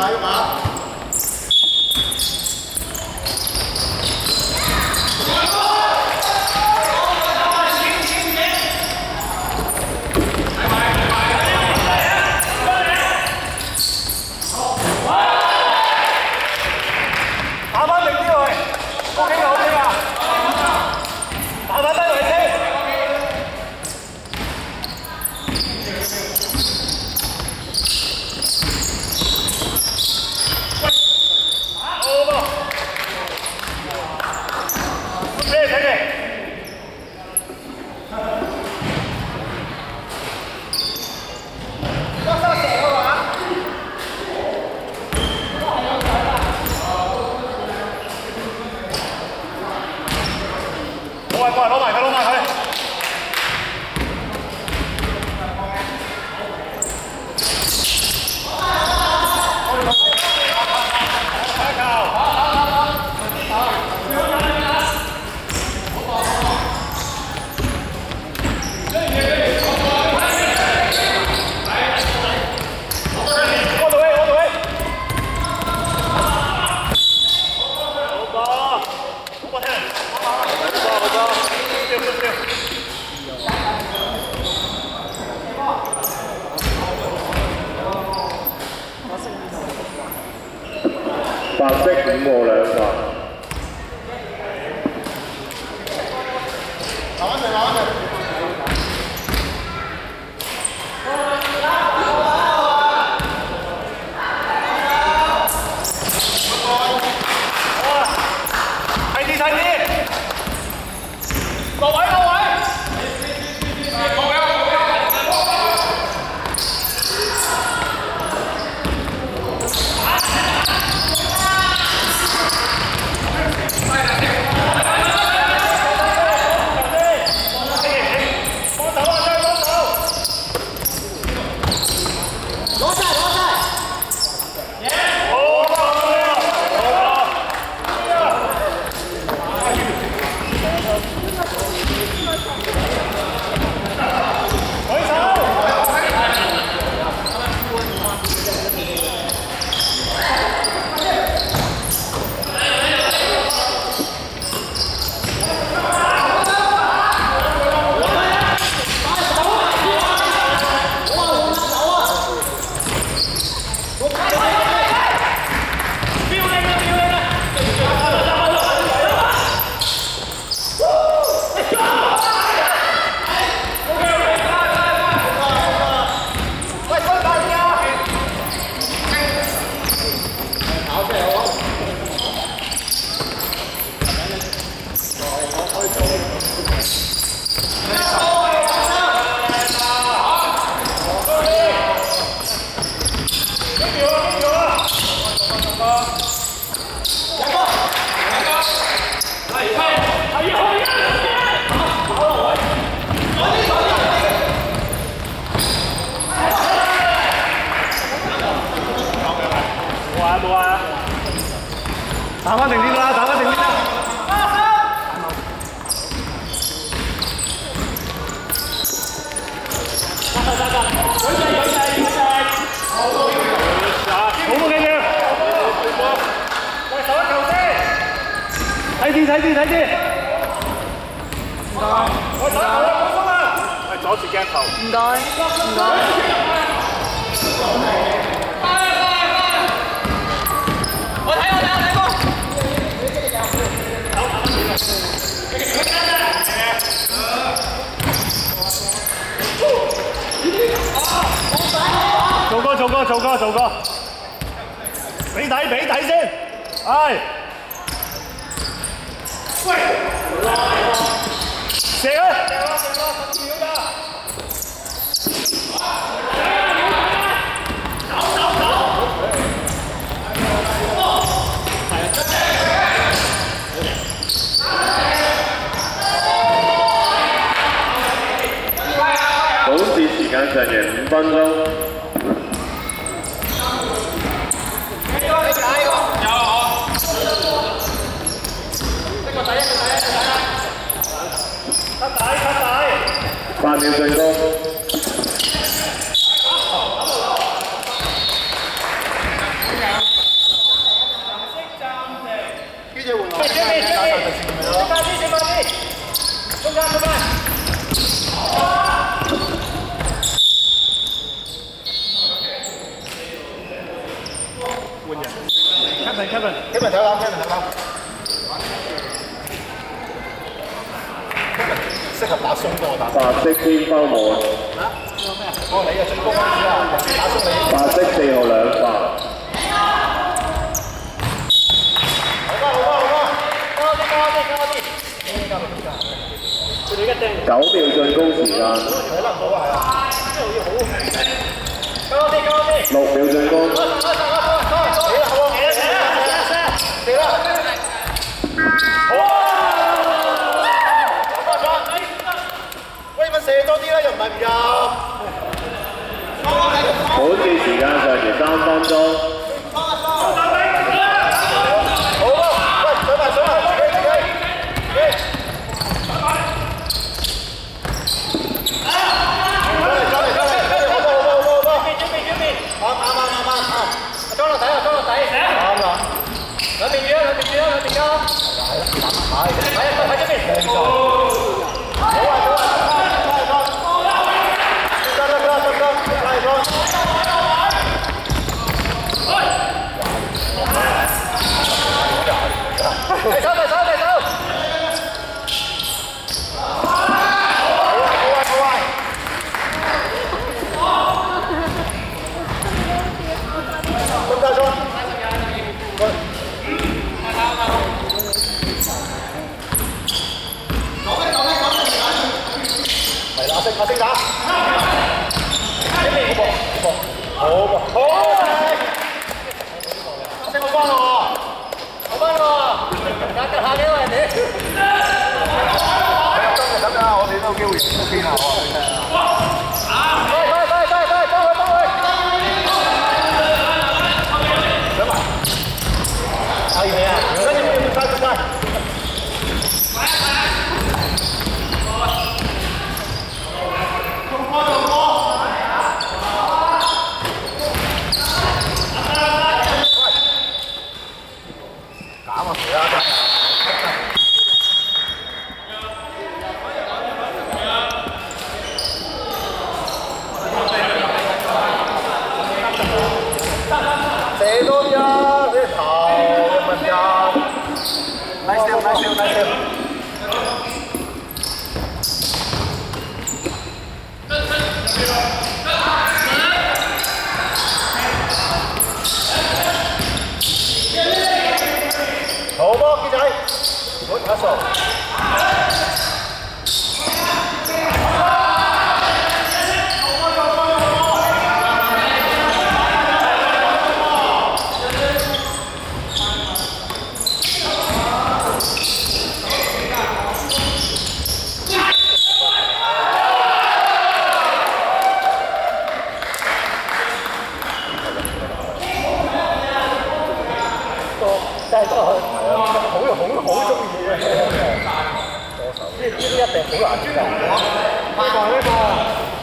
Ball ab. อยปล่อยเขาหน่อยเขาลงมาเขา白色五個兩萬。打翻定啲啦，打翻定啲啦。睇啲睇啲睇啲，唔該，唔該，係阻住鏡頭，唔該，唔該，我睇我睇我睇。做哥，做哥，做哥，做哥，比底比底先，哎。上贏五分鐘。八秒進攻。Quỳnh à Captain, Captain Captain thử không, Captain thử không Captain, 適合打鬆嘅我打白色天包門我你嘅進攻打鬆你白色四號兩發九秒進攻時間，六秒進攻。好，时间上完三分钟。大声打！呢好搏，好搏，好嚟！大声我分我，我分我，而家下哋。係等我哋都機會出係啊，好好，好中意嘅。左手，即係呢啲一定好難。